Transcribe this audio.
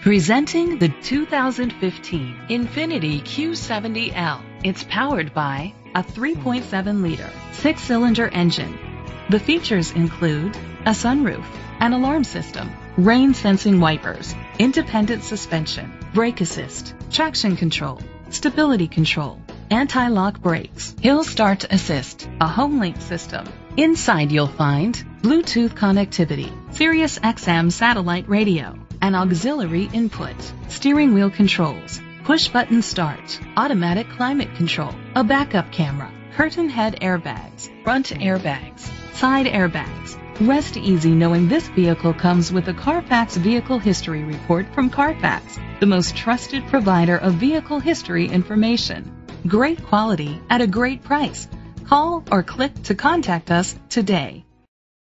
Presenting the 2015 Infiniti Q70L. It's powered by a 3.7 liter six cylinder engine. The features include a sunroof, an alarm system, rain sensing wipers, independent suspension, brake assist, traction control, stability control, anti lock brakes, hill start assist, a home link system. Inside you'll find Bluetooth connectivity, Sirius XM satellite radio an auxiliary input, steering wheel controls, push button start, automatic climate control, a backup camera, curtain head airbags, front airbags, side airbags. Rest easy knowing this vehicle comes with a Carfax Vehicle History Report from Carfax, the most trusted provider of vehicle history information. Great quality at a great price. Call or click to contact us today.